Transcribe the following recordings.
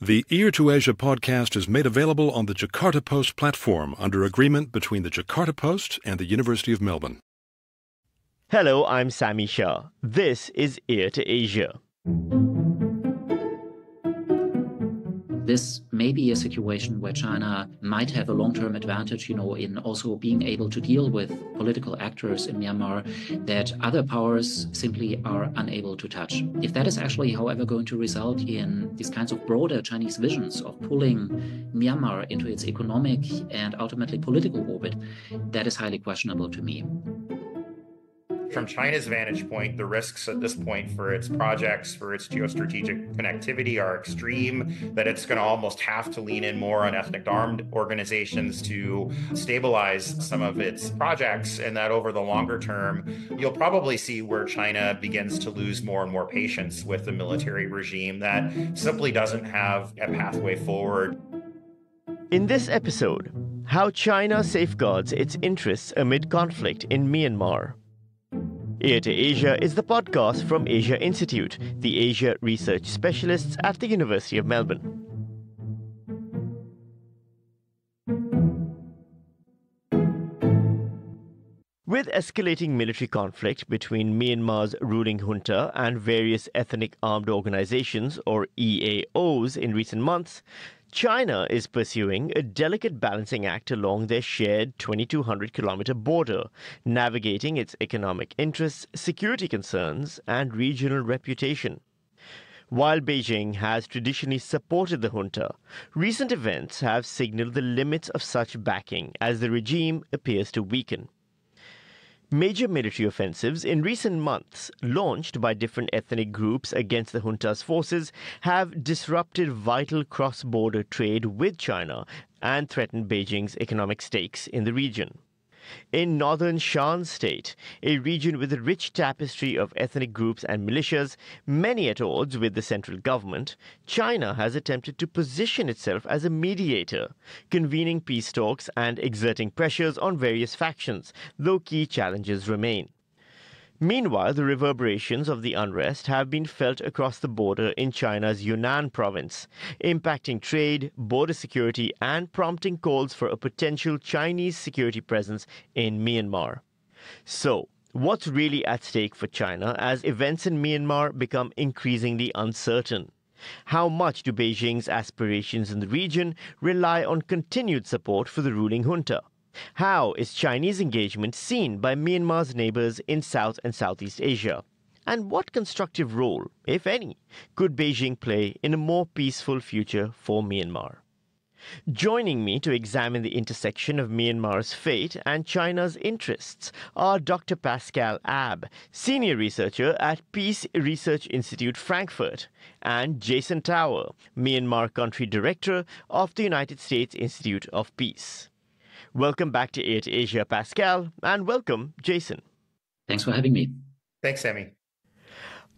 The Ear to Asia podcast is made available on the Jakarta Post platform under agreement between the Jakarta Post and the University of Melbourne. Hello, I'm Sami Shah. This is Ear to Asia. This may be a situation where China might have a long-term advantage, you know, in also being able to deal with political actors in Myanmar that other powers simply are unable to touch. If that is actually, however, going to result in these kinds of broader Chinese visions of pulling Myanmar into its economic and ultimately political orbit, that is highly questionable to me. From China's vantage point, the risks at this point for its projects, for its geostrategic connectivity are extreme, that it's going to almost have to lean in more on ethnic armed organizations to stabilize some of its projects, and that over the longer term, you'll probably see where China begins to lose more and more patience with the military regime that simply doesn't have a pathway forward. In this episode, how China safeguards its interests amid conflict in Myanmar. Ear to Asia is the podcast from Asia Institute, the Asia research specialists at the University of Melbourne. With escalating military conflict between Myanmar's ruling junta and various ethnic armed organizations, or EAOs, in recent months, China is pursuing a delicate balancing act along their shared 2,200 kilometer border, navigating its economic interests, security concerns, and regional reputation. While Beijing has traditionally supported the junta, recent events have signaled the limits of such backing as the regime appears to weaken. Major military offensives in recent months, launched by different ethnic groups against the junta's forces, have disrupted vital cross border trade with China and threatened Beijing's economic stakes in the region. In northern Shan state, a region with a rich tapestry of ethnic groups and militias, many at odds with the central government, China has attempted to position itself as a mediator, convening peace talks and exerting pressures on various factions, though key challenges remain. Meanwhile, the reverberations of the unrest have been felt across the border in China's Yunnan province, impacting trade, border security, and prompting calls for a potential Chinese security presence in Myanmar. So, what's really at stake for China as events in Myanmar become increasingly uncertain? How much do Beijing's aspirations in the region rely on continued support for the ruling junta? How is Chinese engagement seen by Myanmar's neighbors in South and Southeast Asia? And what constructive role, if any, could Beijing play in a more peaceful future for Myanmar? Joining me to examine the intersection of Myanmar's fate and China's interests are Dr. Pascal Abb, senior researcher at Peace Research Institute Frankfurt, and Jason Tower, Myanmar country director of the United States Institute of Peace. Welcome back to Ear to Asia, Pascal, and welcome, Jason. Thanks for having me. Thanks, Sami.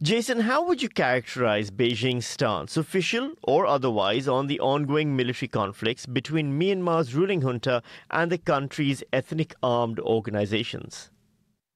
Jason, how would you characterize Beijing's stance, official or otherwise, on the ongoing military conflicts between Myanmar's ruling junta and the country's ethnic armed organizations?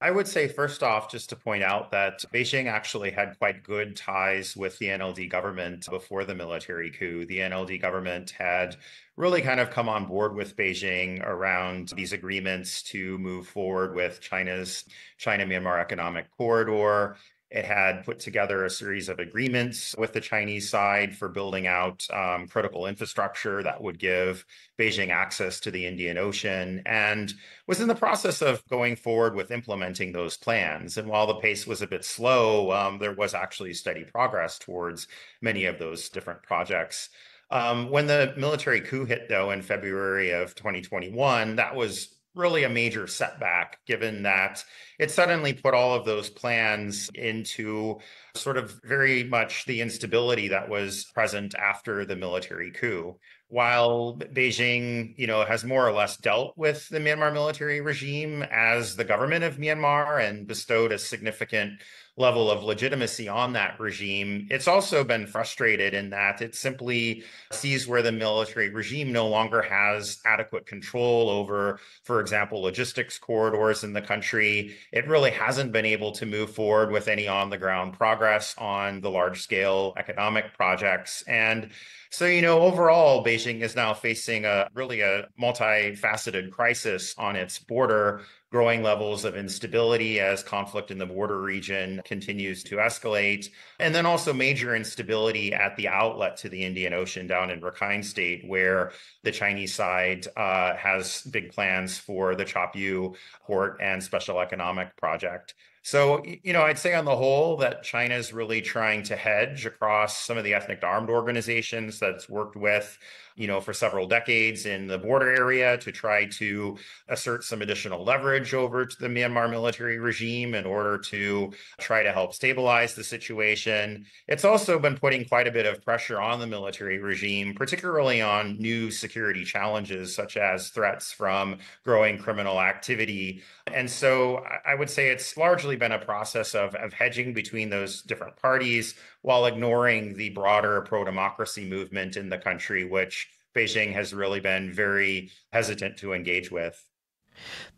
I would say, first off, just to point out that Beijing actually had quite good ties with the NLD government before the military coup. The NLD government had really kind of come on board with Beijing around these agreements to move forward with China's China Myanmar economic corridor it had put together a series of agreements with the Chinese side for building out um, critical infrastructure that would give Beijing access to the Indian Ocean and was in the process of going forward with implementing those plans. And while the pace was a bit slow, um, there was actually steady progress towards many of those different projects. Um, when the military coup hit, though, in February of 2021, that was really a major setback given that it suddenly put all of those plans into sort of very much the instability that was present after the military coup. While Beijing, you know, has more or less dealt with the Myanmar military regime as the government of Myanmar and bestowed a significant level of legitimacy on that regime. It's also been frustrated in that it simply sees where the military regime no longer has adequate control over, for example, logistics corridors in the country. It really hasn't been able to move forward with any on the ground progress on the large scale economic projects. And so, you know, overall, Beijing is now facing a really a multifaceted crisis on its border, growing levels of instability as conflict in the border region continues to escalate, and then also major instability at the outlet to the Indian Ocean down in Rakhine State, where the Chinese side uh, has big plans for the Kyaukphyu port and special economic project. So, you know, I'd say on the whole that China is really trying to hedge across some of the ethnic armed organizations that it's worked with you know, for several decades in the border area to try to assert some additional leverage over to the Myanmar military regime in order to try to help stabilize the situation. It's also been putting quite a bit of pressure on the military regime, particularly on new security challenges such as threats from growing criminal activity. And so I would say it's largely been a process of, of hedging between those different parties while ignoring the broader pro democracy movement in the country, which Beijing has really been very hesitant to engage with.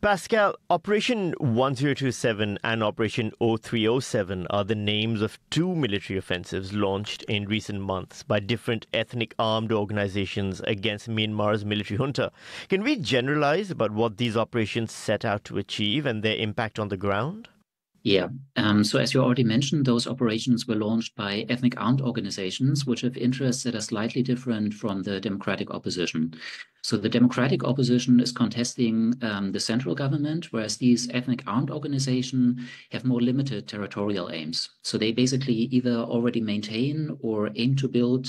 Pascal, Operation 1027 and Operation 0307 are the names of two military offensives launched in recent months by different ethnic armed organizations against Myanmar's military junta. Can we generalize about what these operations set out to achieve and their impact on the ground? Yeah. Um, so, as you already mentioned, those operations were launched by ethnic armed organizations, which have interests that are slightly different from the democratic opposition. So, the democratic opposition is contesting um, the central government, whereas these ethnic armed organizations have more limited territorial aims. So, they basically either already maintain or aim to build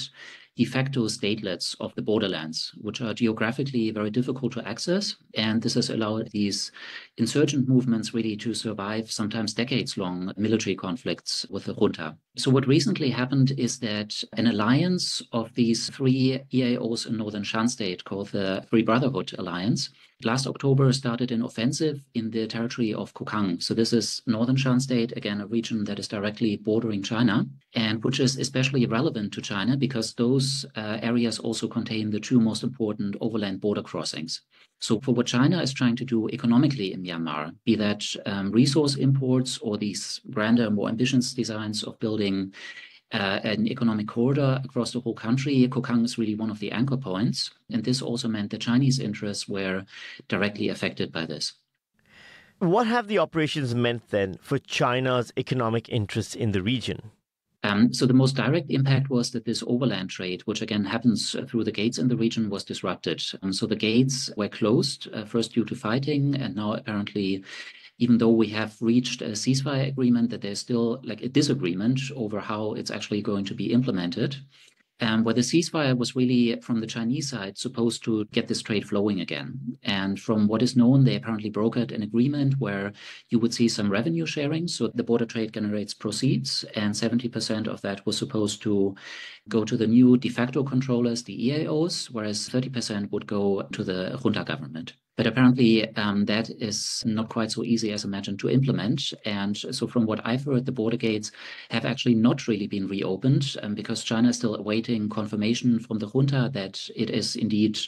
de facto statelets of the borderlands, which are geographically very difficult to access. And this has allowed these insurgent movements really to survive sometimes decades long military conflicts with the junta. So, what recently happened is that an alliance of these three EAOs in northern Shan state called the Three Brotherhood Alliance last October started an offensive in the territory of Kokang. So this is northern Shan state, again, a region that is directly bordering China and which is especially relevant to China because those uh, areas also contain the two most important overland border crossings. So for what China is trying to do economically in Myanmar, be that um, resource imports or these grander, more ambitious designs of building uh, an economic corridor across the whole country. Kokang is really one of the anchor points. And this also meant the Chinese interests were directly affected by this. What have the operations meant then for China's economic interests in the region? Um, so the most direct impact was that this overland trade, which again happens through the gates in the region, was disrupted. Um, so the gates were closed uh, first due to fighting, and now apparently even though we have reached a ceasefire agreement, that there's still like a disagreement over how it's actually going to be implemented. And where the ceasefire was really from the Chinese side supposed to get this trade flowing again. And from what is known, they apparently brokered an agreement where you would see some revenue sharing. So the border trade generates proceeds, and 70% of that was supposed to go to the new de facto controllers, the EAOs, whereas 30% would go to the junta government. But apparently, um, that is not quite so easy as imagined to implement. And so, from what I've heard, the border gates have actually not really been reopened um, because China is still awaiting confirmation from the junta that it is indeed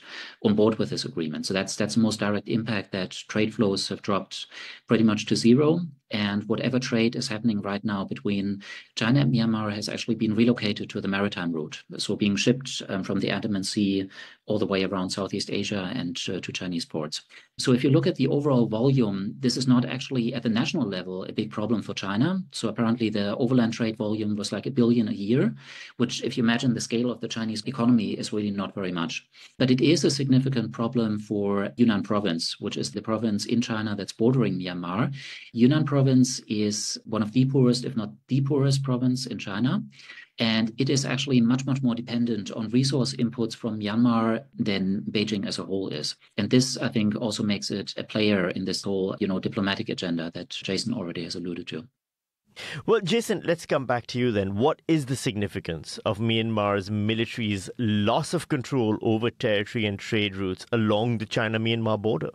on board with this agreement. So that's that's the most direct impact that trade flows have dropped pretty much to zero. And whatever trade is happening right now between China and Myanmar has actually been relocated to the maritime route. So being shipped um, from the Andaman Sea all the way around Southeast Asia and uh, to Chinese ports. So if you look at the overall volume, this is not actually at the national level a big problem for China. So apparently the overland trade volume was like a billion a year, which if you imagine the scale of the Chinese economy is really not very much. But it is a significant problem for Yunnan province, which is the province in China that's bordering Myanmar. Yunnan province is one of the poorest, if not the poorest province in China. And it is actually much, much more dependent on resource inputs from Myanmar than Beijing as a whole is. And this, I think, also makes it a player in this whole, you know, diplomatic agenda that Jason already has alluded to. Well, Jason, let's come back to you then. What is the significance of Myanmar's military's loss of control over territory and trade routes along the China Myanmar border?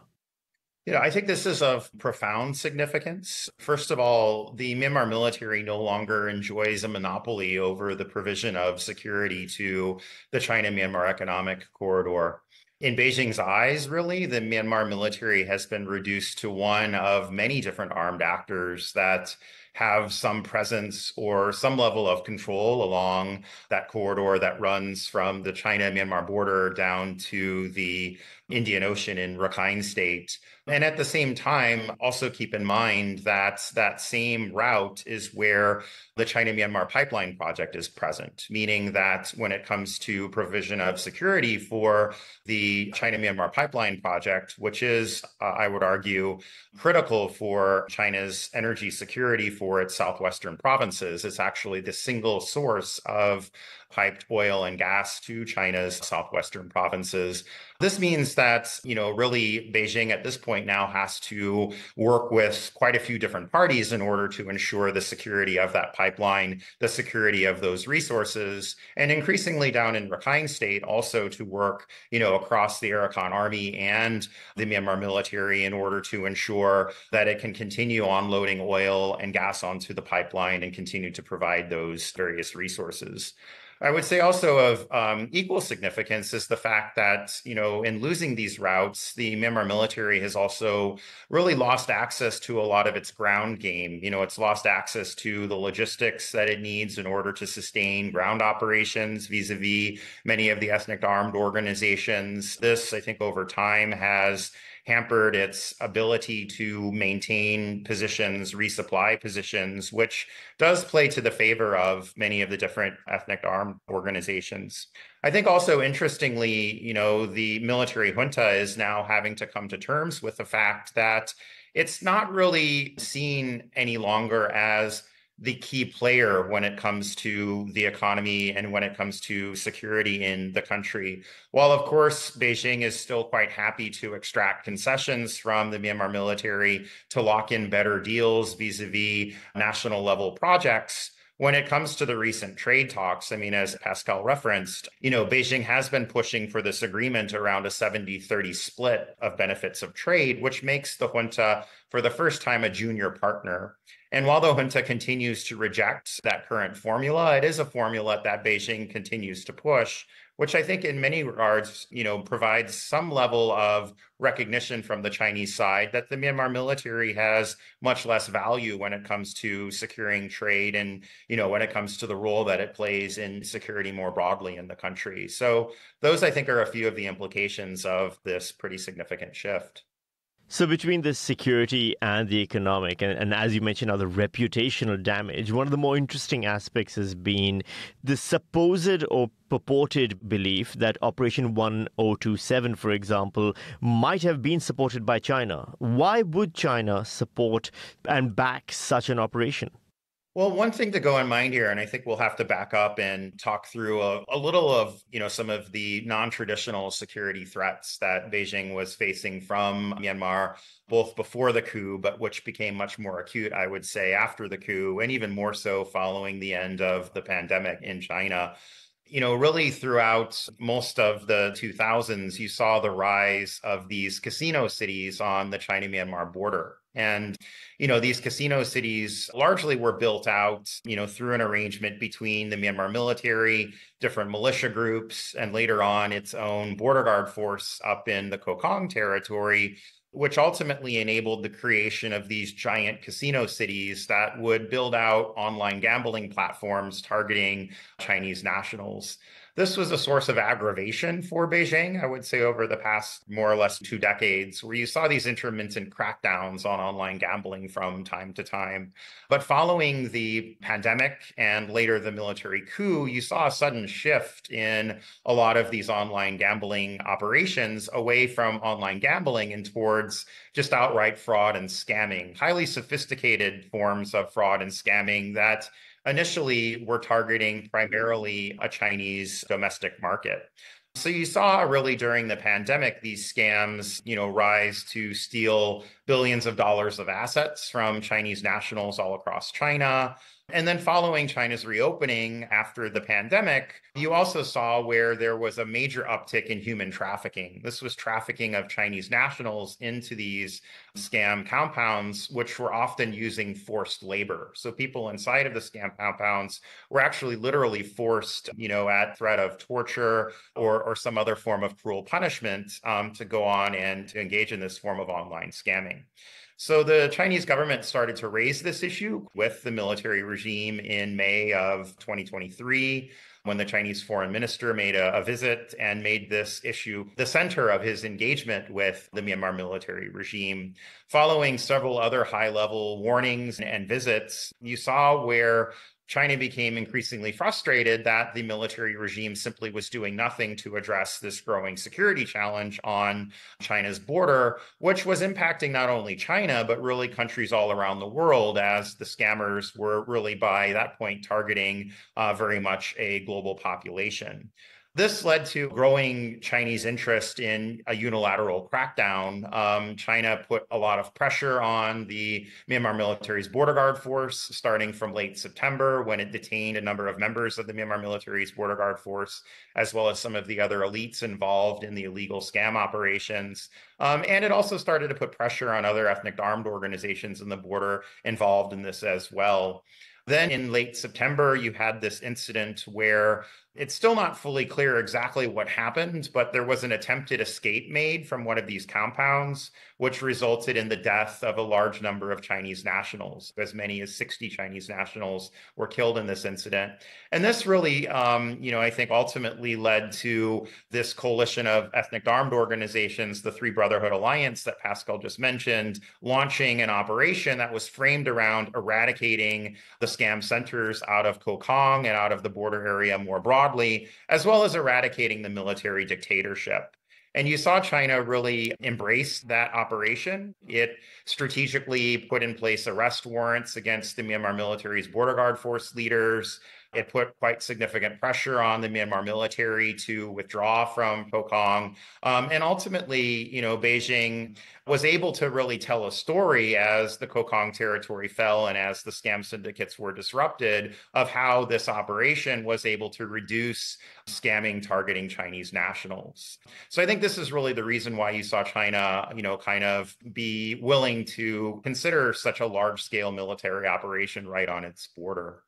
You know, I think this is of profound significance. First of all, the Myanmar military no longer enjoys a monopoly over the provision of security to the China Myanmar economic corridor. In Beijing's eyes, really, the Myanmar military has been reduced to one of many different armed actors that have some presence or some level of control along that corridor that runs from the China Myanmar border down to the Indian Ocean in Rakhine State. And at the same time, also keep in mind that that same route is where the China Myanmar pipeline project is present, meaning that when it comes to provision of security for the China Myanmar pipeline project, which is, uh, I would argue, critical for China's energy security for its southwestern provinces, it's actually the single source of piped oil and gas to China's southwestern provinces. This means that, you know, really Beijing at this point now has to work with quite a few different parties in order to ensure the security of that pipeline, the security of those resources, and increasingly down in Rakhine State also to work, you know, across the Arakan army and the Myanmar military in order to ensure that it can continue unloading oil and gas onto the pipeline and continue to provide those various resources. I would say also of um, equal significance is the fact that, you know, in losing these routes, the Myanmar military has also really lost access to a lot of its ground game. You know, it's lost access to the logistics that it needs in order to sustain ground operations vis a vis many of the ethnic armed organizations. This, I think, over time has hampered its ability to maintain positions, resupply positions, which does play to the favor of many of the different ethnic armed organizations. I think also interestingly, you know, the military junta is now having to come to terms with the fact that it's not really seen any longer as the key player when it comes to the economy and when it comes to security in the country. While, of course, Beijing is still quite happy to extract concessions from the Myanmar military to lock in better deals vis a vis national level projects. When it comes to the recent trade talks, I mean, as Pascal referenced, you know, Beijing has been pushing for this agreement around a 70 30 split of benefits of trade, which makes the junta, for the first time, a junior partner. And while the junta continues to reject that current formula, it is a formula that Beijing continues to push, which I think in many regards, you know, provides some level of recognition from the Chinese side that the Myanmar military has much less value when it comes to securing trade and, you know, when it comes to the role that it plays in security more broadly in the country. So those I think are a few of the implications of this pretty significant shift. So, between the security and the economic, and, and, as you mentioned, now the reputational damage, one of the more interesting aspects has been the supposed or purported belief that Operation 1027, for example, might have been supported by China. Why would China support and back such an operation? Well, one thing to go in mind here, and I think we'll have to back up and talk through a, a, little of, you know, some of the non-traditional security threats that Beijing was facing from Myanmar, both before the coup, but which became much more acute, I would say, after the coup, and even more so following the end of the pandemic in China you know, really throughout most of the 2000s, you saw the rise of these casino cities on the China Myanmar border. And, you know, these casino cities largely were built out, you know, through an arrangement between the Myanmar military, different militia groups, and later on its own border guard force up in the Kokang territory, which ultimately enabled the creation of these giant casino cities that would build out online gambling platforms targeting Chinese nationals. This was a source of aggravation for Beijing, I would say, over the past more or less two decades, where you saw these intermittent crackdowns on online gambling from time to time. But following the pandemic and later the military coup, you saw a sudden shift in a lot of these online gambling operations away from online gambling and towards just outright fraud and scamming, highly sophisticated forms of fraud and scamming that initially we're targeting primarily a Chinese domestic market. So you saw really during the pandemic these scams, you know, rise to steal billions of dollars of assets from Chinese nationals all across China. And then following China's reopening after the pandemic, you also saw where there was a major uptick in human trafficking. This was trafficking of Chinese nationals into these scam compounds, which were often using forced labor. So people inside of the scam compounds were actually literally forced, you know, at threat of torture or, or some other form of cruel punishment um, to go on and to engage in this form of online scamming. So the Chinese government started to raise this issue with the military regime in May of 2023 when the Chinese foreign minister made a, a, visit and made this issue the center of his engagement with the Myanmar military regime. Following several other high level warnings and visits, you saw where China became increasingly frustrated that the military regime simply was doing nothing to address this growing security challenge on China's border, which was impacting not only China, but really countries all around the world, as the scammers were really by that point targeting uh, very much a global population. This led to growing Chinese interest in a unilateral crackdown. Um, China put a lot of pressure on the Myanmar military's border guard force starting from late September when it detained a number of members of the Myanmar military's border guard force, as well as some of the other elites involved in the illegal scam operations. Um, and it also started to put pressure on other ethnic armed organizations in the border involved in this as well. Then in late September, you had this incident where it's still not fully clear exactly what happened, but there was an attempted escape made from one of these compounds, which resulted in the death of a large number of Chinese nationals. As many as 60 Chinese nationals were killed in this incident. And this really, um, you know, I think ultimately led to this coalition of ethnic armed organizations, the Three Brotherhood Alliance that Pascal just mentioned, launching an operation that was framed around eradicating the scam centers out of Kokang and out of the border area more broadly, as well as eradicating the military dictatorship. And you saw China really embrace that operation. It strategically put in place arrest warrants against the Myanmar military's border guard force leaders. It put quite significant pressure on the Myanmar military to withdraw from Kokang. Um, and ultimately, you know, Beijing was able to really tell a story as the Kokang territory fell and as the scam syndicates were disrupted of how this operation was able to reduce scamming targeting Chinese nationals. So I think this is really the reason why you saw China, you know, kind of be willing to consider such a large scale military operation right on its border.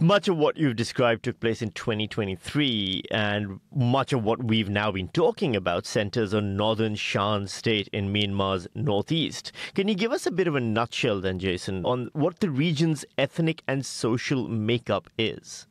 Much of what you've described took place in 2023, and much of what we've now been talking about centers on northern Shan state in Myanmar's northeast. Can you give us a bit of a nutshell, then, Jason, on what the region's ethnic and social makeup is?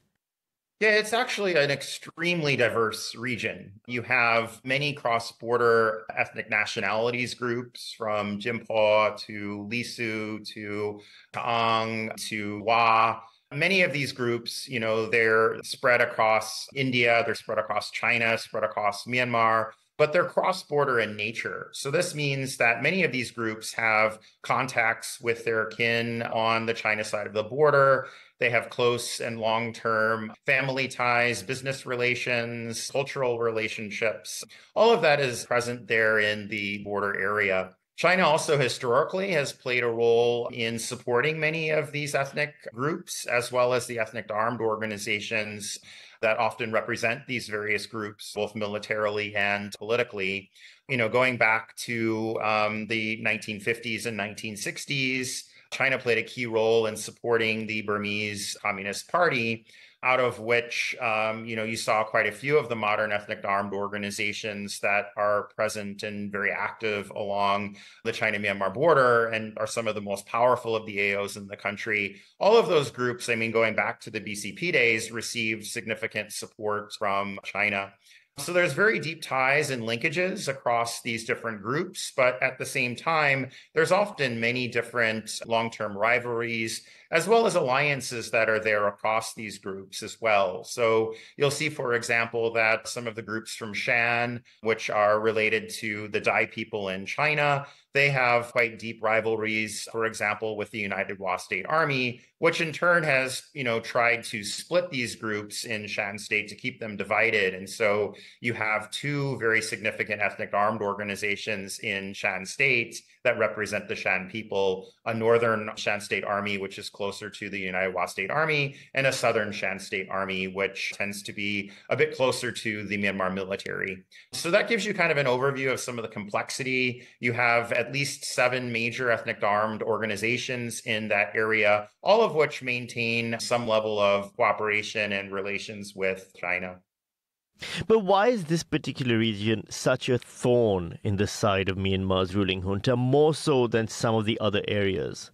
Yeah, it's actually an extremely diverse region. You have many cross border ethnic nationalities groups from Jinghpaw to Lisu to Taang to Wa Many of these groups, you know, they're spread across India, they're spread across China, spread across Myanmar, but they're cross border in nature. So this means that many of these groups have contacts with their kin on the China side of the border. They have close and long term family ties, business relations, cultural relationships. All of that is present there in the border area. China also historically has played a role in supporting many of these ethnic groups, as well as the ethnic armed organizations that often represent these various groups, both militarily and politically. You know, going back to um, the 1950s and 1960s, China played a key role in supporting the Burmese Communist Party out of which um, you know you saw quite a few of the modern ethnic armed organizations that are present and very active along the China-Myanmar border and are some of the most powerful of the AOs in the country. All of those groups, I mean, going back to the BCP days, received significant support from China. So there's very deep ties and linkages across these different groups, but at the same time, there's often many different long-term rivalries as well as alliances that are there across these groups as well. So you'll see, for example, that some of the groups from Shan, which are related to the Dai people in China, they have quite deep rivalries, for example, with the United Wa State Army, which in turn has, you know, tried to split these groups in Shan State to keep them divided. And so you have two very significant ethnic armed organizations in Shan State that represent the Shan people, a northern Shan State Army, which is closer to the United Wa State Army, and a Southern Shan State Army, which tends to be a bit closer to the Myanmar military. So that gives you kind of an overview of some of the complexity. You have at least seven major ethnic armed organizations in that area, all of which maintain some level of cooperation and relations with China. But why is this particular region such a thorn in the side of Myanmar's ruling junta, more so than some of the other areas?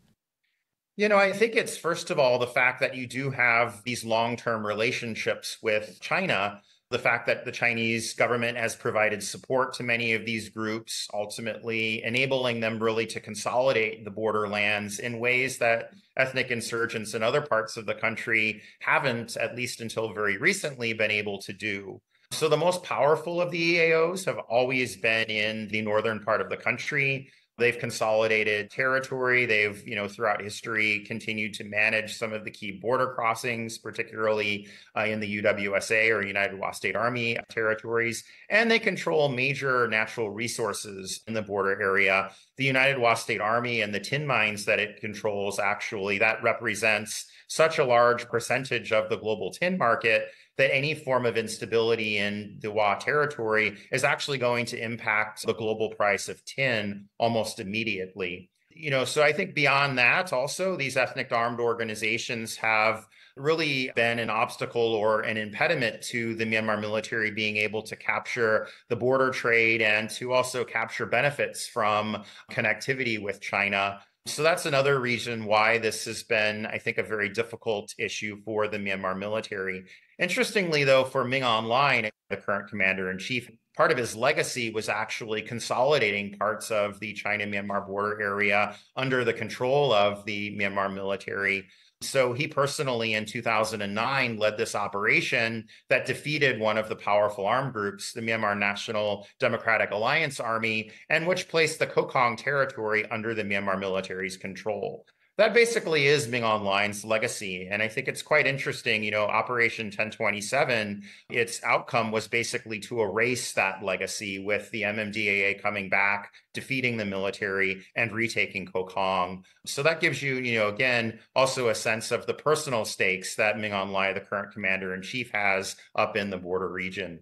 You know, I think it's first of all the fact that you do have these long term relationships with China. The fact that the Chinese government has provided support to many of these groups, ultimately enabling them really to consolidate the borderlands in ways that ethnic insurgents in other parts of the country haven't, at least until very recently, been able to do. So the most powerful of the EAOs have always been in the northern part of the country. They've consolidated territory. They've, you know, throughout history continued to manage some of the key border crossings, particularly uh, in the UWSA or United Wa State Army territories. And they control major natural resources in the border area. The United Wa State Army and the tin mines that it controls actually, that represents such a large percentage of the global tin market that any form of instability in the Wa territory is actually going to impact the global price of tin almost immediately. You know, so I think beyond that, also, these ethnic armed organizations have really been an obstacle or an impediment to the Myanmar military being able to capture the border trade and to also capture benefits from connectivity with China so that's another reason why this has been, I think, a very difficult issue for the Myanmar military. Interestingly, though, for Min Aung Hlaing, the current commander in chief, part of his legacy was actually consolidating parts of the China Myanmar border area under the control of the Myanmar military. So he personally in 2009 led this operation that defeated one of the powerful armed groups, the Myanmar National Democratic Alliance Army, and which placed the Kokang territory under the Myanmar military's control that basically is Min Aung Hlaing's legacy. And I think it's quite interesting. You know, Operation 1027, its outcome was basically to erase that legacy with the MNDAA coming back, defeating the military, and retaking Kokang. So that gives you, you know, again, also a sense of the personal stakes that Min Aung Hlaing, the current commander in chief, has up in the border region.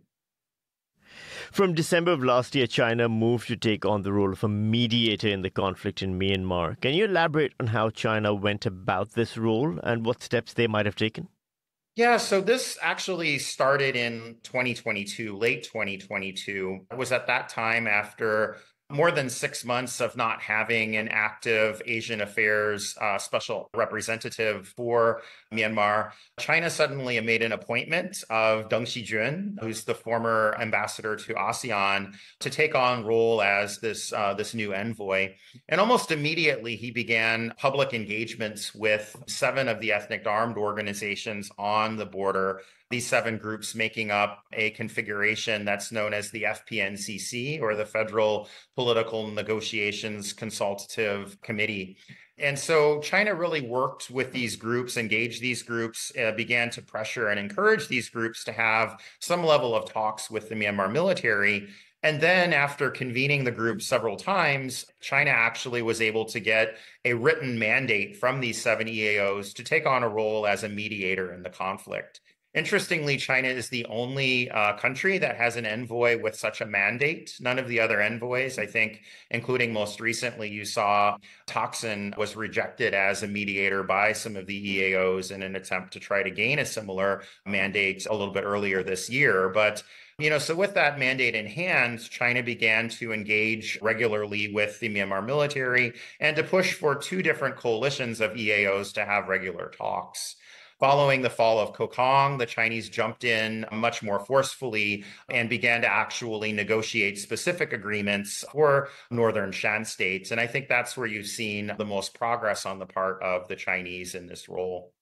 From December of last year, China moved to take on the role of a mediator in the conflict in Myanmar. Can you elaborate on how China went about this role and what steps they might have taken? Yeah, so this actually started in 2022, late 2022. It was at that time after more than six months of not having an active Asian affairs uh, special representative for Myanmar, China suddenly made an appointment of Deng Xijun, who's the former ambassador to ASEAN, to take on role as this uh, this new envoy. And almost immediately, he began public engagements with seven of the ethnic armed organizations on the border these seven groups making up a configuration that's known as the FPNCC or the Federal Political Negotiations Consultative Committee. And so China really worked with these groups, engaged these groups, uh, began to pressure and encourage these groups to have some level of talks with the Myanmar military. And then, after convening the group several times, China actually was able to get a written mandate from these seven EAOs to take on a role as a mediator in the conflict. Interestingly, China is the only uh, country that has an envoy with such a mandate. None of the other envoys, I think, including most recently, you saw Thaksin was rejected as a mediator by some of the EAOs in an attempt to try to gain a similar mandate a little bit earlier this year. But you know, so with that mandate in hand, China began to engage regularly with the Myanmar military and to push for two different coalitions of EAOs to have regular talks. Following the fall of Kokang, the Chinese jumped in much more forcefully and began to actually negotiate specific agreements for northern Shan states. And I think that's where you've seen the most progress on the part of the Chinese in this role.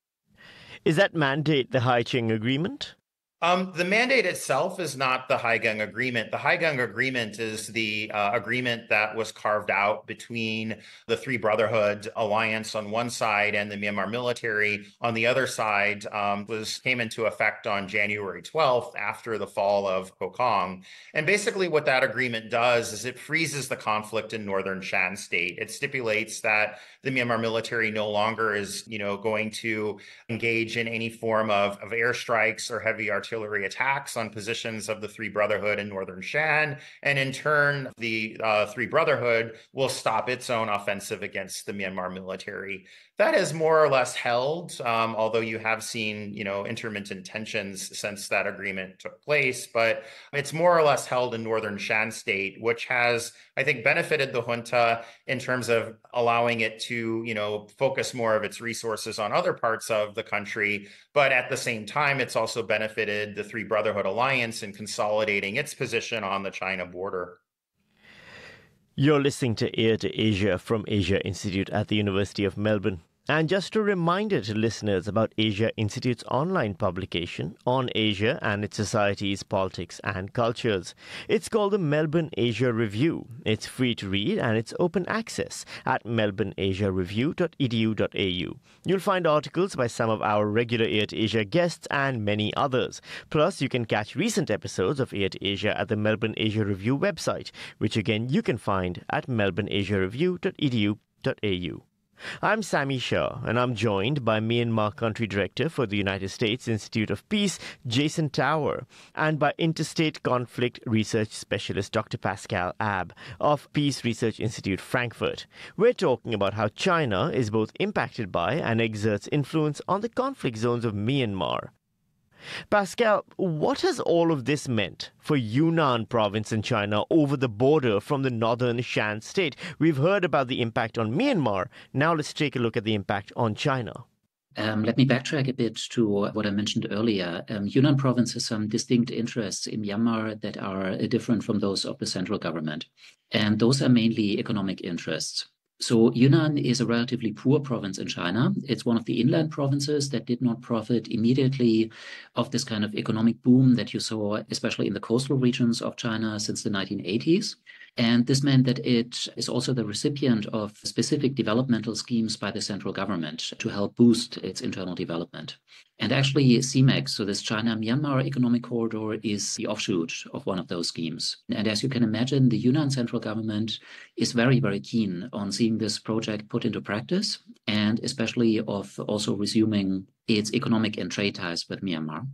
Is that mandate the Haigeng Agreement? Um, the mandate itself is not the Haigeng Agreement. The Haigeng Agreement is the uh, agreement that was carved out between the Three Brotherhood alliance on one side and the Myanmar military on the other side. Um, was came into effect on January 12th after the fall of Kokang. And basically, what that agreement does is it freezes the conflict in northern Shan State. It stipulates that the Myanmar military no longer is, you know, going to engage in any form of, of airstrikes or heavy artillery artillery attacks on positions of the Three Brotherhood in northern Shan. And in turn, the uh, Three Brotherhood will stop its own offensive against the Myanmar military that is more or less held, um, although you have seen, you know, intermittent tensions since that agreement took place. But it's more or less held in northern Shan state, which has, I think, benefited the junta in terms of allowing it to, you know, focus more of its resources on other parts of the country. But at the same time, it's also benefited the Three Brotherhood Alliance in consolidating its position on the China border. You're listening to Ear to Asia from Asia Institute at the University of Melbourne. And just a reminder to listeners about Asia Institute's online publication on Asia and its societies, politics, and cultures. It's called the Melbourne Asia Review. It's free to read and it's open access at melbourneasiareview.edu.au. You'll find articles by some of our regular Ear to Asia guests and many others. Plus, you can catch recent episodes of Ear to Asia at the Melbourne Asia Review website, which again you can find at melbourneasiareview.edu.au. I'm Sami Shah, and I'm joined by Myanmar Country Director for the United States Institute of Peace, Jason Tower, and by Interstate Conflict Research Specialist Dr. Pascal Abb of Peace Research Institute, Frankfurt. We're talking about how China is both impacted by and exerts influence on the conflict zones of Myanmar. Pascal, what has all of this meant for Yunnan province in China over the border from the northern Shan state? We've heard about the impact on Myanmar. Now let's take a look at the impact on China. Um, let me backtrack a bit to what I mentioned earlier. Um, Yunnan province has some distinct interests in Myanmar that are different from those of the central government. And those are mainly economic interests. So Yunnan is a relatively poor province in China. It's one of the inland provinces that did not profit immediately of this kind of economic boom that you saw, especially in the coastal regions of China since the 1980s. And this meant that it is also the recipient of specific developmental schemes by the central government to help boost its internal development. And actually, CMEC, so this China Myanmar Economic Corridor, is the offshoot of one of those schemes. And as you can imagine, the Yunnan central government is very, very keen on seeing this project put into practice, and especially of also resuming its economic and trade ties with Myanmar.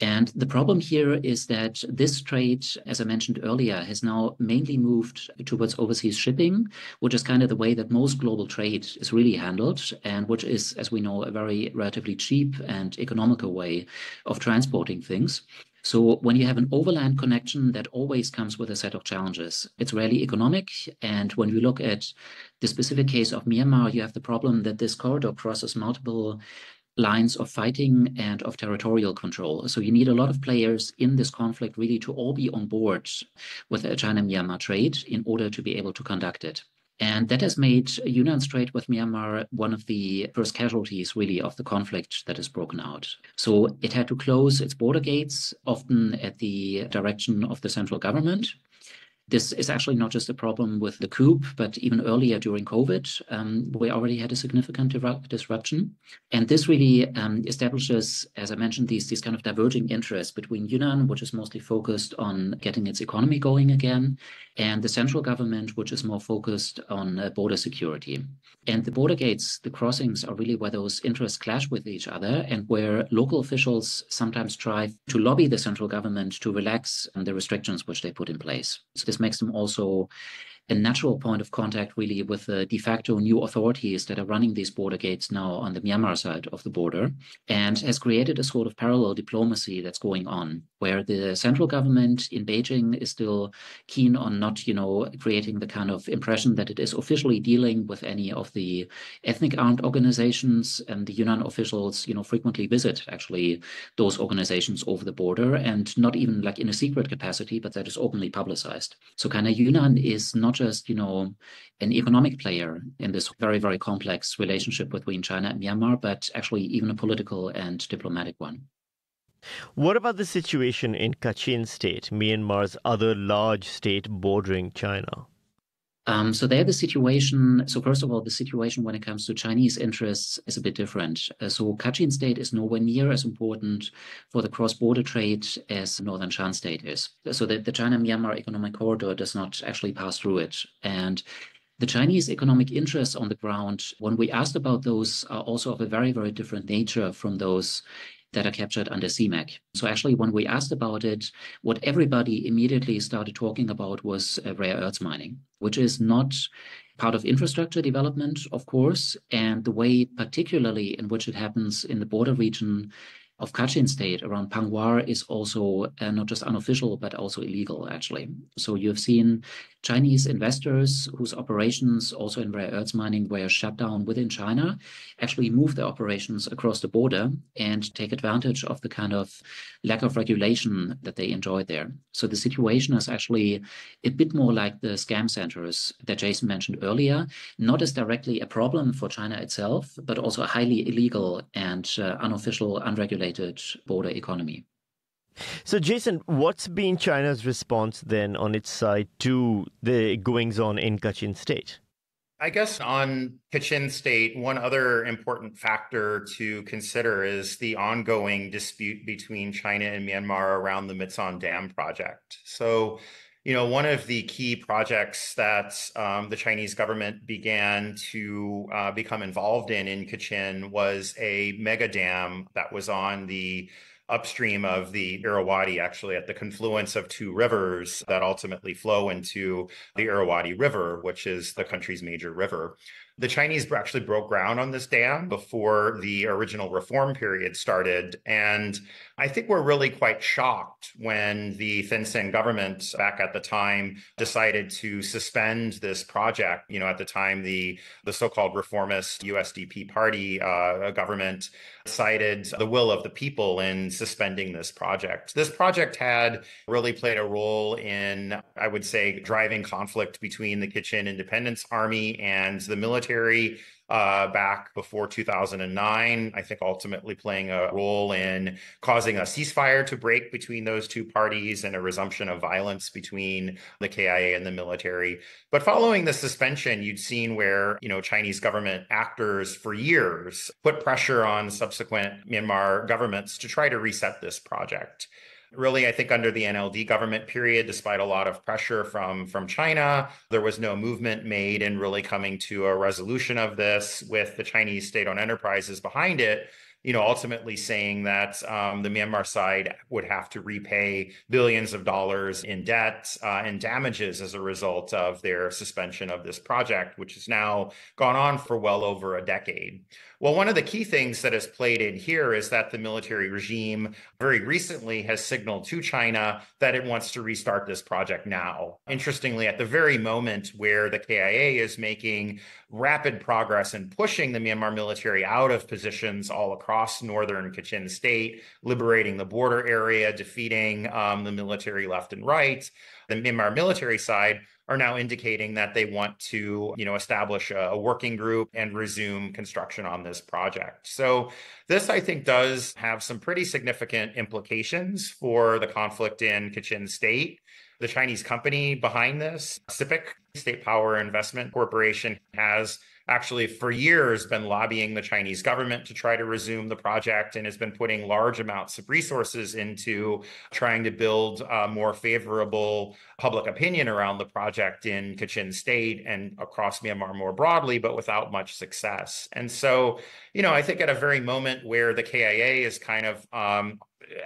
And the problem here is that this trade, as I mentioned earlier, has now mainly moved towards overseas shipping, which is kind of the way that most global trade is really handled, and which is, as we know, a very relatively cheap and economical way of transporting things. So when you have an overland connection, that always comes with a set of challenges. It's rarely economic. And when we look at the specific case of Myanmar, you have the problem that this corridor crosses multiple lines of fighting and of territorial control. So you need a lot of players in this conflict really to all be on board with the China-Myanmar trade in order to be able to conduct it. And that has made Yunnan's trade with Myanmar one of the first casualties, really, of the conflict that has broken out. So it had to close its border gates, often at the direction of the central government. This is actually not just a problem with the coup, but even earlier during COVID, um, we already had a significant disruption. And this really um, establishes, as I mentioned, these, these kind of diverging interests between Yunnan, which is mostly focused on getting its economy going again, and the central government, which is more focused on uh, border security. And the border gates, the crossings, are really where those interests clash with each other and where local officials sometimes try to lobby the central government to relax um, the restrictions which they put in place. So this makes them also a natural point of contact really with the de facto new authorities that are running these border gates now on the Myanmar side of the border and has created a sort of parallel diplomacy that's going on where the central government in Beijing is still keen on not, you know, creating the kind of impression that it is officially dealing with any of the ethnic armed organizations and the Yunnan officials, you know, frequently visit actually those organizations over the border and not even like in a secret capacity, but that is openly publicized. So kind of Yunnan is not just, you know, an economic player in this very, very complex relationship between China and Myanmar, but actually even a political and diplomatic one. What about the situation in Kachin State, Myanmar's other large state bordering China? Um, so there, the situation. So first of all, the situation when it comes to Chinese interests is a bit different. Uh, so Kachin State is nowhere near as important for the cross-border trade as Northern Shan State is. So the, the China-Myanmar economic corridor does not actually pass through it, and the Chinese economic interests on the ground, when we asked about those, are also of a very, very different nature from those that are captured under CMEC. So actually, when we asked about it, what everybody immediately started talking about was uh, rare earths mining, which is not part of infrastructure development, of course, and the way particularly in which it happens in the border region of Kachin state around Pangwa is also uh, not just unofficial, but also illegal, actually. So you've seen Chinese investors whose operations also in rare earths mining were shut down within China actually move their operations across the border and take advantage of the kind of lack of regulation that they enjoy there. So the situation is actually a bit more like the scam centers that Jason mentioned earlier, not as directly a problem for China itself, but also a highly illegal and uh, unofficial, unregulated border economy. So, Jason, what's been China's response then on its side to the goings on in Kachin State? I guess on Kachin State, one other important factor to consider is the ongoing dispute between China and Myanmar around the Myitsone Dam project. So, you know, one of the key projects that um, the Chinese government began to uh, become involved in in Kachin was a mega dam that was on the upstream of the Irrawaddy, actually at the confluence of two rivers that ultimately flow into the Irrawaddy River, which is the country's major river. The Chinese actually broke ground on this dam before the original reform period started. And I think we're really quite shocked when the Sein government back at the time decided to suspend this project. You know, at the time, the, the so called reformist USDP party uh, government cited the will of the people in suspending this project. This project had really played a role in, I would say, driving conflict between the Kachin Independence Army and the military uh, back before 2009. I think ultimately playing a role in causing a ceasefire to break between those two parties and a resumption of violence between the KIA and the military. But following the suspension, you'd seen where you know Chinese government actors for years put pressure on subsequent Myanmar governments to try to reset this project really i think under the nld government period despite a lot of pressure from from china there was no movement made in really coming to a resolution of this with the chinese state-owned enterprises behind it you know, ultimately saying that um, the Myanmar side would have to repay billions of dollars in debt uh, and damages as a result of their suspension of this project, which has now gone on for well over a decade. Well, one of the key things that has played in here is that the military regime very recently has signaled to China that it wants to restart this project now. Interestingly, at the very moment where the KIA is making rapid progress in pushing the Myanmar military out of positions all across northern Kachin state, liberating the border area, defeating um, the military left and right, the Myanmar military side are now indicating that they want to, you know, establish a, a, working group and resume construction on this project. So this, I think, does have some pretty significant implications for the conflict in Kachin State. The Chinese company behind this, SIPC, State Power Investment Corporation, has actually for years been lobbying the Chinese government to try to resume the project and has been putting large amounts of resources into trying to build a more favorable public opinion around the project in Kachin State and across Myanmar more broadly, but without much success. And so, you know, I think at a very moment where the KIA is kind of um,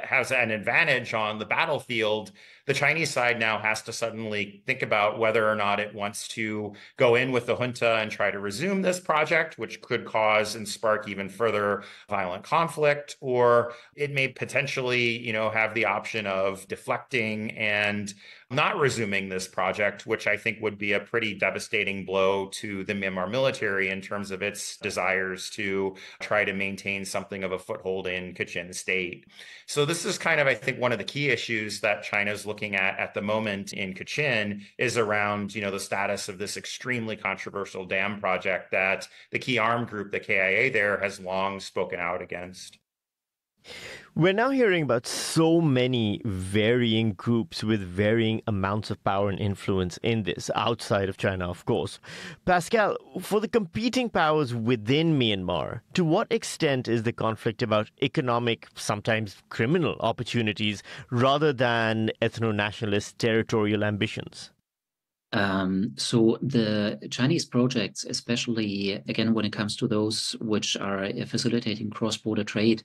has an advantage on the battlefield, the Chinese side now has to suddenly think about whether or not it wants to go in with the junta and try to resume this project, which could cause and spark even further violent conflict, or it may potentially, you know, have the option of deflecting and not resuming this project, which I think would be a pretty devastating blow to the Myanmar military in terms of its desires to try to maintain something of a foothold in Kachin state. So this is kind of, I think, one of the key issues that China is looking at at the moment in Kachin is around, you know, the status of this extremely controversial dam project that the key armed group, the KIA there, has long spoken out against. We're now hearing about so many varying groups with varying amounts of power and influence in this, outside of China, of course. Pascal, for the competing powers within Myanmar, to what extent is the conflict about economic, sometimes criminal opportunities rather than ethno nationalist territorial ambitions? Um, so the Chinese projects, especially again when it comes to those which are facilitating cross-border trade,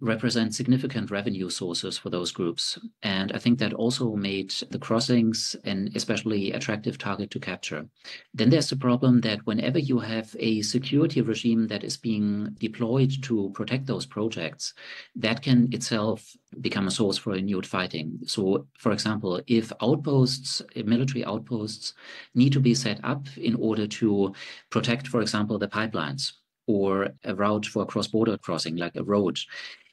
represent significant revenue sources for those groups. And I think that also made the crossings an especially attractive target to capture. Then there's the problem that whenever you have a security regime that is being deployed to protect those projects, that can itself become a source for renewed fighting. So, for example, if outposts, military outposts, need to be set up in order to protect, for example, the pipelines or a route for a cross border crossing, like a road,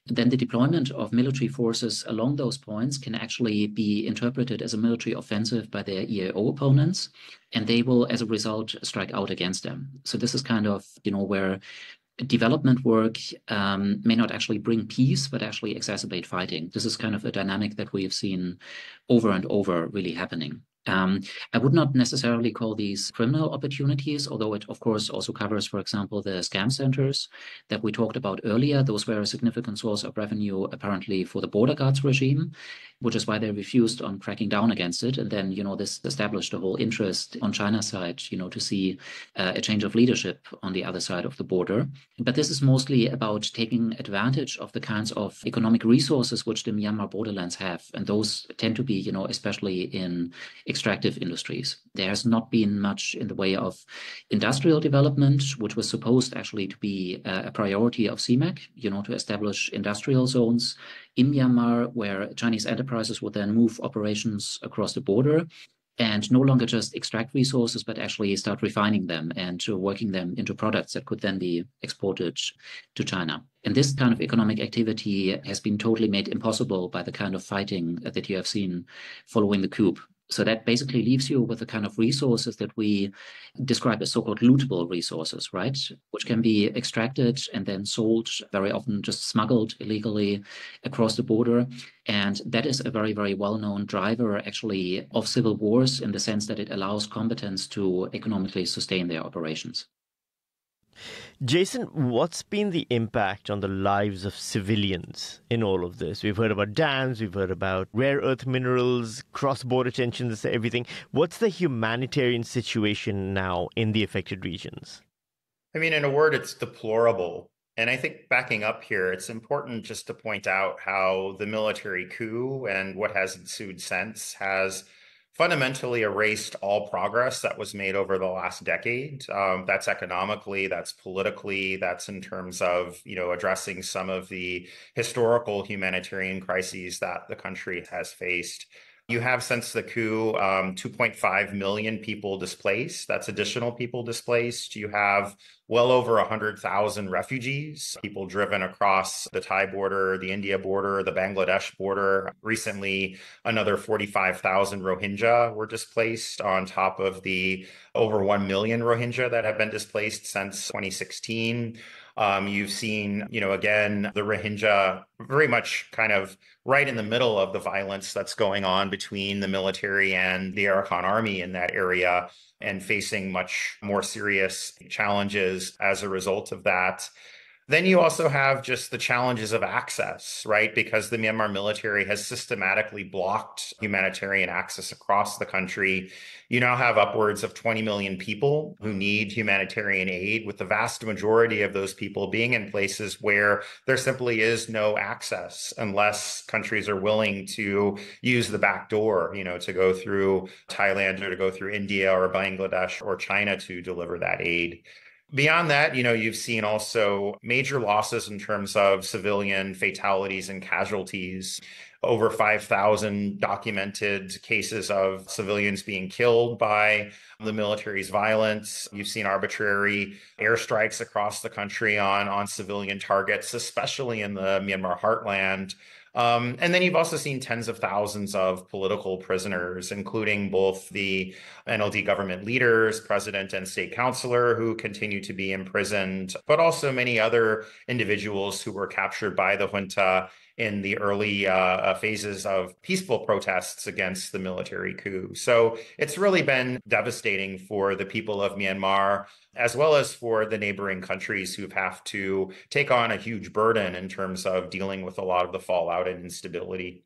then the deployment of military forces along those points can actually be interpreted as a military offensive by their EAO opponents, and they will, as a result, strike out against them. So this is kind of, you know, where development work um, may not actually bring peace, but actually exacerbate fighting. This is kind of a dynamic that we have seen over and over really happening. Um, I would not necessarily call these criminal opportunities, although it, of course, also covers, for example, the scam centers that we talked about earlier. Those were a significant source of revenue, apparently, for the border guards regime, which is why they refused on cracking down against it. And then, you know, this established a whole interest on China's side, you know, to see uh, a change of leadership on the other side of the border. But this is mostly about taking advantage of the kinds of economic resources which the Myanmar borderlands have. And those tend to be, you know, especially in extractive industries. There has not been much in the way of industrial development, which was supposed actually to be uh, a priority of CMEC, you know, to establish industrial zones in Myanmar where Chinese enterprises would then move operations across the border and no longer just extract resources, but actually start refining them and working them into products that could then be exported to China. And this kind of economic activity has been totally made impossible by the kind of fighting that you have seen following the coup. So that basically leaves you with the kind of resources that we describe as so-called lootable resources, right? Which can be extracted and then sold, very often just smuggled illegally across the border. And that is a very, very well-known driver actually of civil wars in the sense that it allows combatants to economically sustain their operations. Jason, what's been the impact on the lives of civilians in all of this? We've heard about dams, we've heard about rare earth minerals, cross border tensions, everything. What's the humanitarian situation now in the affected regions? I mean, in a word, it's deplorable. And I think backing up here, it's important just to point out how the military coup and what has ensued since has fundamentally erased all progress that was made over the last decade. Um, that's economically, that's politically, that's in terms of you know addressing some of the historical humanitarian crises that the country has faced. You have since the coup um, 2.5 million people displaced. That's additional people displaced. You have well over 100,000 refugees, people driven across the Thai border, the India border, the Bangladesh border. Recently, another 45,000 Rohingya were displaced on top of the over 1 million Rohingya that have been displaced since 2016. Um, you've seen, you know, again, the Rohingya very much kind of right in the middle of the violence that's going on between the military and the Arakan army in that area and facing much more serious challenges as a result of that. Then you also have just the challenges of access, right? Because the Myanmar military has systematically blocked humanitarian access across the country. You now have upwards of 20 million people who need humanitarian aid, with the vast majority of those people being in places where there simply is no access unless countries are willing to use the back door, you know, to go through Thailand or to go through India or Bangladesh or China to deliver that aid. Beyond that, you know, you've seen also major losses in terms of civilian fatalities and casualties. Over 5,000 documented cases of civilians being killed by the military's violence. You've seen arbitrary airstrikes across the country on, on civilian targets, especially in the Myanmar heartland. Um, and then you've also seen tens of thousands of political prisoners, including both the NLD government leaders, president and state councilor, who continue to be imprisoned, but also many other individuals who were captured by the junta in the early uh, phases of peaceful protests against the military coup. So it's really been devastating for the people of Myanmar, as well as for the neighboring countries who have to take on a huge burden in terms of dealing with a lot of the fallout and instability.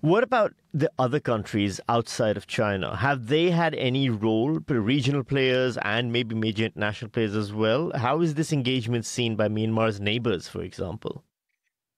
What about the other countries outside of China? Have they had any role, regional players and maybe major international players as well? How is this engagement seen by Myanmar's neighbors, for example?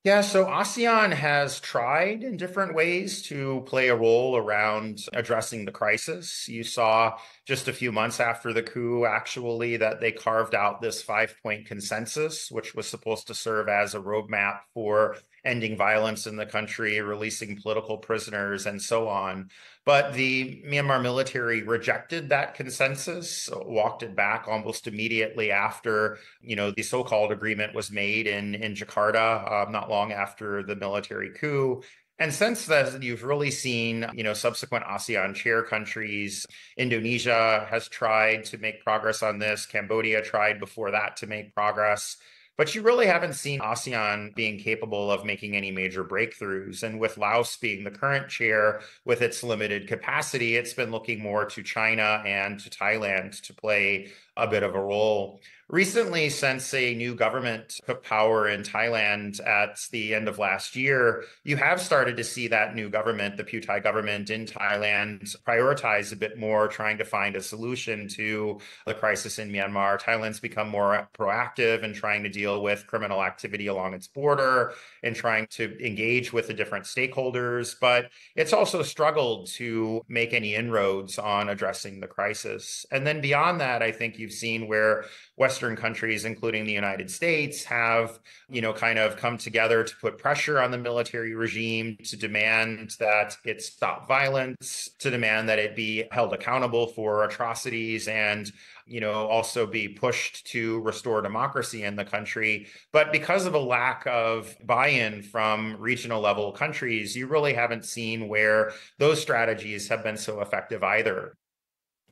Yeah, so ASEAN has tried in different ways to play a role around addressing the crisis. You saw just a few months after the coup, actually, that they carved out this five point consensus, which was supposed to serve as a roadmap for ending violence in the country, releasing political prisoners, and so on. But the Myanmar military rejected that consensus, walked it back almost immediately after, you know, the so-called agreement was made in in Jakarta, uh, not long after the military coup. And since then, you've really seen, you know, subsequent ASEAN chair countries. Indonesia has tried to make progress on this. Cambodia tried before that to make progress. But you really haven't seen ASEAN being capable of making any major breakthroughs. And with Laos being the current chair with its limited capacity, it's been looking more to China and to Thailand to play a bit of a role. Recently, since a new government took power in Thailand at the end of last year, you have started to see that new government, the Pheu Thai government in Thailand, prioritize a bit more trying to find a solution to the crisis in Myanmar. Thailand's become more proactive in trying to deal with criminal activity along its border and trying to engage with the different stakeholders, but it's also struggled to make any inroads on addressing the crisis. And then beyond that, I think you've seen where Western countries, including the United States, have, you know, kind of come together to put pressure on the military regime to demand that it stop violence, to demand that it be held accountable for atrocities and you know also be pushed to restore democracy in the country. But because of a lack of buy-in from regional level countries you really haven't seen where those strategies have been so effective either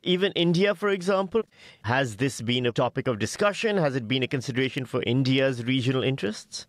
even India, for example, has this been a topic of discussion? Has it been a consideration for India's regional interests?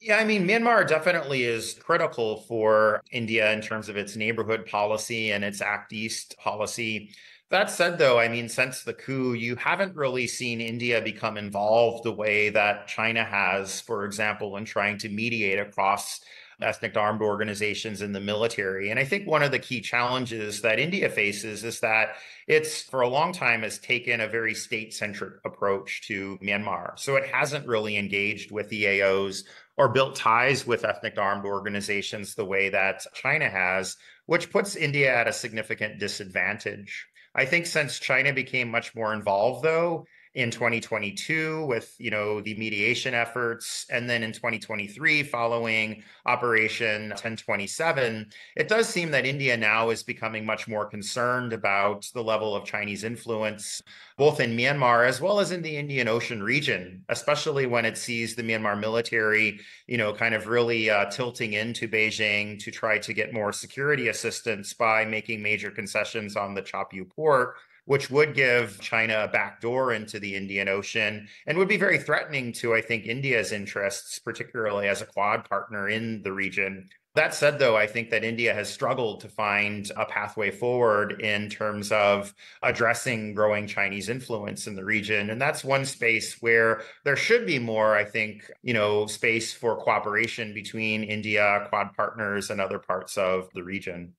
Yeah, I mean, Myanmar definitely is critical for India in terms of its neighborhood policy and its Act East policy. That said, though, I mean, since the coup, you haven't really seen India become involved the way that China has, for example, in trying to mediate across ethnic armed organizations in the military. And I think one of the key challenges that India faces is that it's for a long time has taken a very state centric approach to Myanmar. So it hasn't really engaged with EAOs or built ties with ethnic armed organizations the way that China has, which puts India at a significant disadvantage. I think since China became much more involved, though, in 2022 with you know the mediation efforts and then in 2023 following operation 1027 it does seem that india now is becoming much more concerned about the level of chinese influence both in myanmar as well as in the indian ocean region especially when it sees the myanmar military you know kind of really uh, tilting into beijing to try to get more security assistance by making major concessions on the Kyaukphyu port which would give China a backdoor into the Indian Ocean and would be very threatening to, I think, India's interests, particularly as a quad partner in the region. That said, though, I think that India has struggled to find a pathway forward in terms of addressing growing Chinese influence in the region. And that's one space where there should be more, I think, you know, space for cooperation between India, Quad partners, and other parts of the region.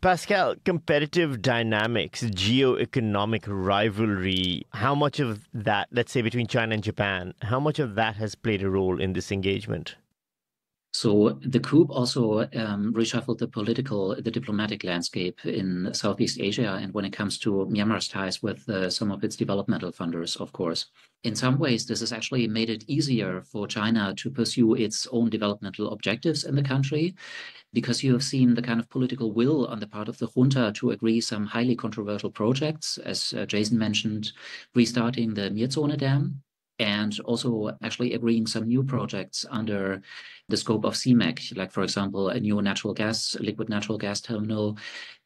Pascal, competitive dynamics, geo-economic rivalry, how much of that, let's say between China and Japan, how much of that has played a role in this engagement? So the coup also um, reshuffled the political, the diplomatic landscape in Southeast Asia, and when it comes to Myanmar's ties with uh, some of its developmental funders, of course. In some ways, this has actually made it easier for China to pursue its own developmental objectives in the country, because you have seen the kind of political will on the part of the junta to agree some highly controversial projects, as uh, Jason mentioned, restarting the Myitsone Dam, and also actually agreeing some new projects under the scope of CMEC, like, for example, a new natural gas, liquid natural gas terminal,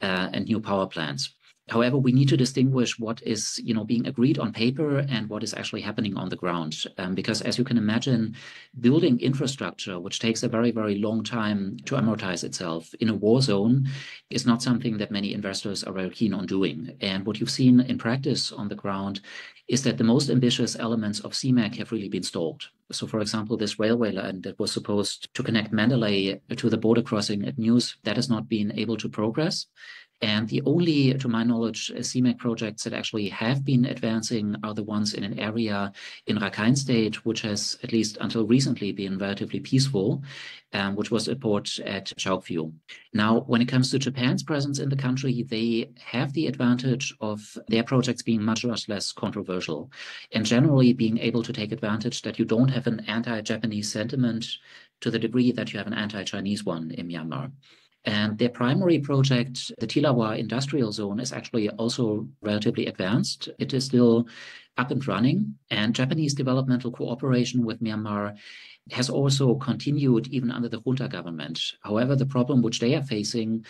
uh, and new power plants. However, we need to distinguish what is, you know, being agreed on paper and what is actually happening on the ground. Um, because as you can imagine, building infrastructure, which takes a very, very long time to amortize itself in a war zone, is not something that many investors are very keen on doing. And what you've seen in practice on the ground is that the most ambitious elements of CMEC have really been stalled. So, for example, this railway line that was supposed to connect Mandalay to the border crossing at Muse, that has not been able to progress. And the only, to my knowledge, CMEC projects that actually have been advancing are the ones in an area in Rakhine State, which has, at least until recently, been relatively peaceful, um, which was a port at Kyaukphyu. Now, when it comes to Japan's presence in the country, they have the advantage of their projects being much, much less controversial and generally being able to take advantage that you don't have an anti-Japanese sentiment to the degree that you have an anti-Chinese one in Myanmar. And their primary project, the Thilawa Industrial Zone, is actually also relatively advanced. It is still up and running, and Japanese developmental cooperation with Myanmar has also continued even under the junta government. However, the problem which they are facing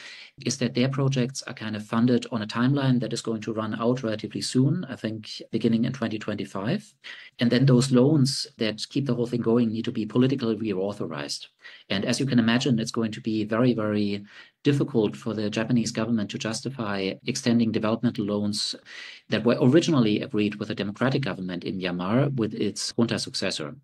is that their projects are kind of funded on a timeline that is going to run out relatively soon, I think beginning in 2025. And then those loans that keep the whole thing going need to be politically reauthorized. And as you can imagine, it's going to be very, very difficult for the Japanese government to justify extending developmental loans that were originally agreed with the democratic government in Myanmar with its junta successor.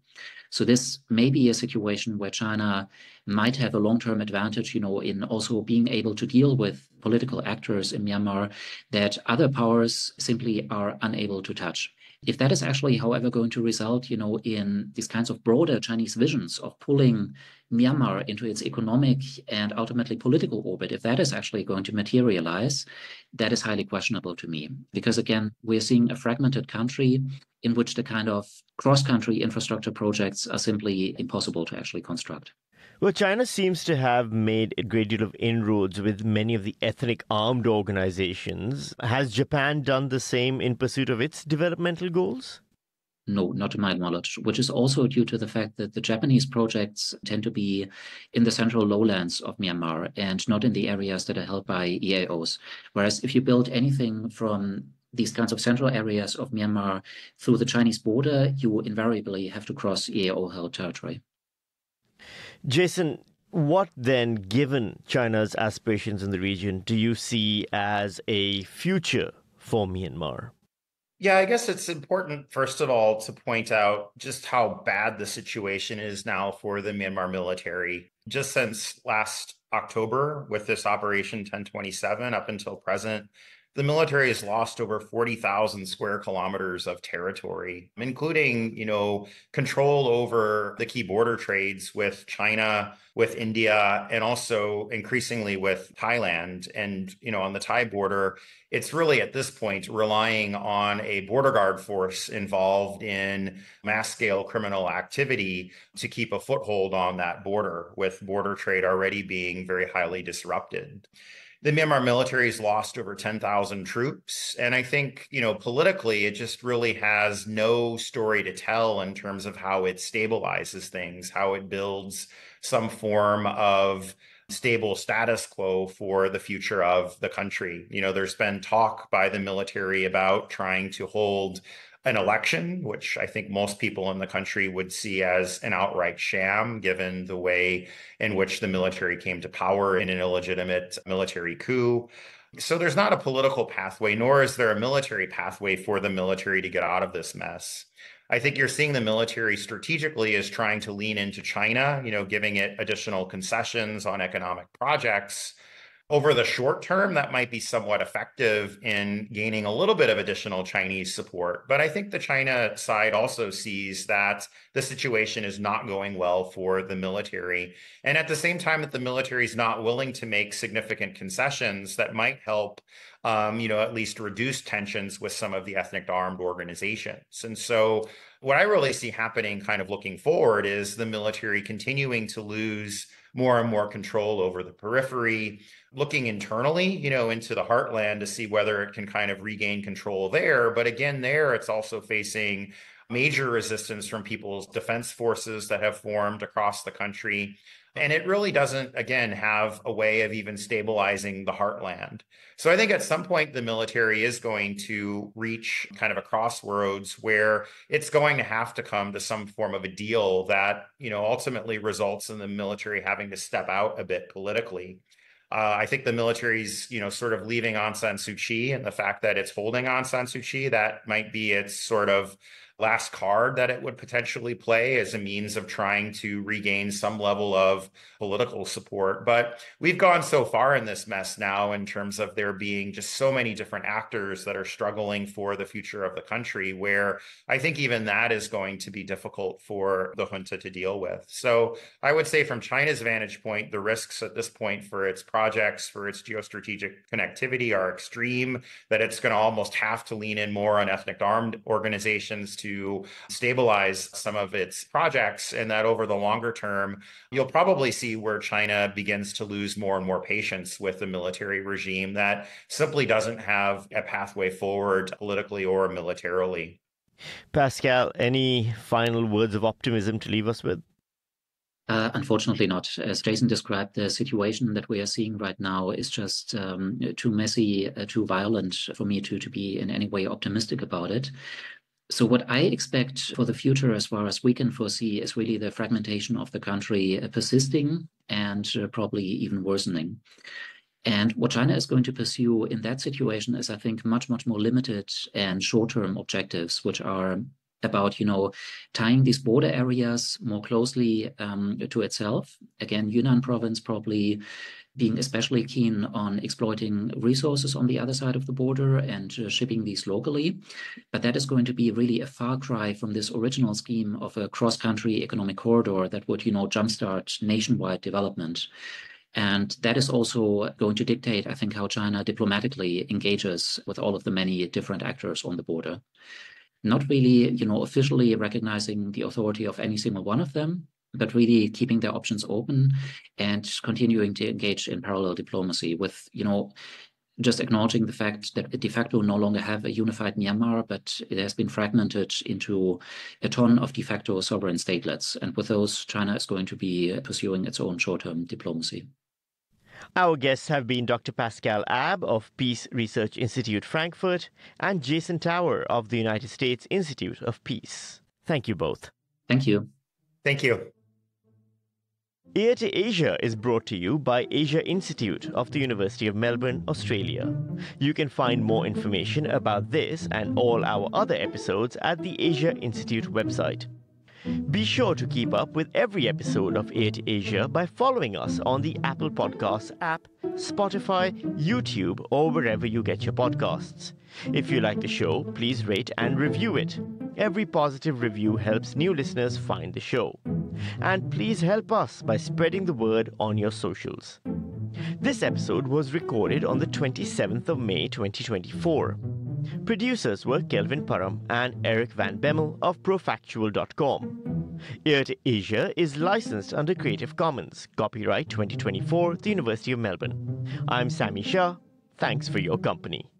So this may be a situation where China might have a long-term advantage, you know, in also being able to deal with political actors in Myanmar that other powers simply are unable to touch. If that is actually, however, going to result, you know, in these kinds of broader Chinese visions of pulling Myanmar into its economic and ultimately political orbit, if that is actually going to materialize, that is highly questionable to me. Because again, we're seeing a fragmented country in which the kind of cross-country infrastructure projects are simply impossible to actually construct. Well, China seems to have made a great deal of inroads with many of the ethnic armed organizations. Has Japan done the same in pursuit of its developmental goals? No, not to my knowledge, which is also due to the fact that the Japanese projects tend to be in the central lowlands of Myanmar and not in the areas that are held by EAOs. Whereas if you build anything from these kinds of central areas of Myanmar through the Chinese border, you invariably have to cross EAO held territory. Jason, what then, given China's aspirations in the region, do you see as a future for Myanmar? Yeah, I guess it's important, first of all, to point out just how bad the situation is now for the Myanmar military. Just since last October, with this Operation 1027 up until present, the military has lost over 40,000 square kilometers of territory, including, you know, control over the key border trades with China, with India, and also increasingly with Thailand. And, you know, on the Thai border, it's really at this point relying on a border guard force involved in mass scale criminal activity to keep a foothold on that border, with border trade already being very highly disrupted the Myanmar military has lost over 10,000 troops. And I think, you know, politically, it just really has no story to tell in terms of how it stabilizes things, how it builds some form of stable status quo for the future of the country. You know, there's been talk by the military about trying to hold an election, which I think most people in the country would see as an outright sham, given the way in which the military came to power in an illegitimate military coup. So there's not a political pathway, nor is there a military pathway for the military to get out of this mess. I think you're seeing the military strategically is trying to lean into China, you know, giving it additional concessions on economic projects over the short term, that might be somewhat effective in gaining a little bit of additional Chinese support. But I think the China side also sees that the situation is not going well for the military. And at the same time, that the military is not willing to make significant concessions that might help, um, you know, at least reduce tensions with some of the ethnic armed organizations. And so, what I really see happening kind of looking forward is the military continuing to lose more and more control over the periphery, looking internally, you know, into the heartland to see whether it can kind of regain control there. But again, there it's also facing major resistance from people's defense forces that have formed across the country. And it really doesn't, again, have a way of even stabilizing the heartland. So I think at some point the military is going to reach kind of a crossroads where it's going to have to come to some form of a deal that, you know, ultimately results in the military having to step out a bit politically. Uh, I think the military's, you know, sort of leaving Aung San Suu Kyi and the fact that it's holding Aung San Suu Kyi, that might be its sort of last card that it would potentially play as a means of trying to regain some level of political support. But we've gone so far in this mess now in terms of there being just so many different actors that are struggling for the future of the country, where I think even that is going to be difficult for the junta to deal with. So I would say, from China's vantage point, the risks at this point for its projects, for its geostrategic connectivity are extreme, that it's going to almost have to lean in more on ethnic armed organizations to to stabilize some of its projects, and that over the longer term, you'll probably see where China begins to lose more and more patience with the military regime that simply doesn't have a pathway forward politically or militarily. Pascal, any final words of optimism to leave us with? Uh, unfortunately, not. As Jason described, the situation that we are seeing right now is just um, too messy, uh, too violent for me to, to be in any way optimistic about it. So what I expect for the future, as far as we can foresee, is really the fragmentation of the country uh, persisting and uh, probably even worsening. And what China is going to pursue in that situation is, I think, much, much more limited and short-term objectives, which are about, you know, tying these border areas more closely um, to itself. Again, Yunnan province probably being especially keen on exploiting resources on the other side of the border and uh, shipping these locally. But that is going to be really a far cry from this original scheme of a cross-country economic corridor that would, you know, jumpstart nationwide development. And that is also going to dictate, I think, how China diplomatically engages with all of the many different actors on the border. Not really, you know, officially recognizing the authority of any single one of them, but really keeping their options open and continuing to engage in parallel diplomacy with, you know, just acknowledging the fact that de facto no longer have a unified Myanmar, but it has been fragmented into a ton of de facto sovereign statelets. And with those, China is going to be pursuing its own short-term diplomacy. Our guests have been Dr. Pascal Abb of Peace Research Institute Frankfurt and Jason Tower of the United States Institute of Peace. Thank you both. Thank you. Thank you. Ear to Asia is brought to you by Asia Institute of the University of Melbourne, Australia. You can find more information about this and all our other episodes at the Asia Institute website. Be sure to keep up with every episode of Ear to Asia by following us on the Apple Podcasts app, Spotify, YouTube, or wherever you get your podcasts. If you like the show, please rate and review it. Every positive review helps new listeners find the show. And please help us by spreading the word on your socials. This episode was recorded on the 27th of May 2024. Producers were Kelvin Param and Eric Van Bemmel of Profactual.com. Ear to Asia is licensed under Creative Commons, copyright 2024, the University of Melbourne. I'm Sami Shah. Thanks for your company.